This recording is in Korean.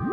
You